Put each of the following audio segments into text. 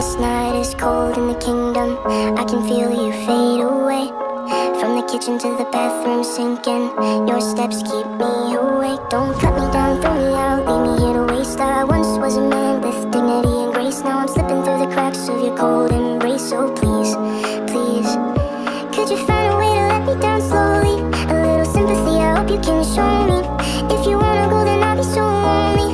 This night is cold in the kingdom. I can feel you fade away. From the kitchen to the bathroom sinking. Your steps keep me awake. Don't cut me down, throw me out, leave me here to waste. I once was a man with dignity and grace. Now I'm slipping through the cracks of your cold embrace. So please, please, could you find a way to let me down slowly? A little sympathy, I hope you can show me. If you wanna go, then I'll be so lonely.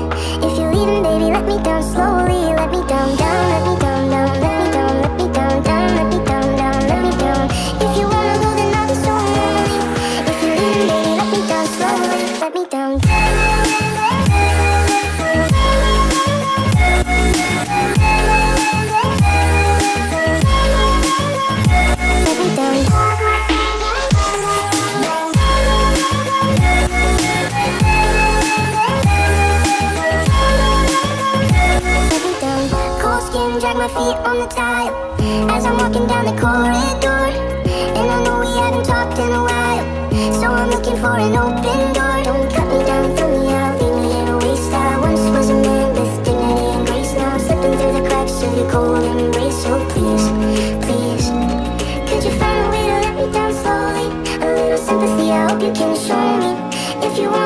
Feet on the tile as I'm walking down the corridor. And I know we haven't talked in a while, so I'm looking for an open door. Don't cut me down, throw me out, leave me in a waste. I once was a man with dignity and grace. Now I'm slipping through the cracks of your cold embrace. So please, please, could you find a way to let me down slowly? A little sympathy, I hope you can show me. If you wanna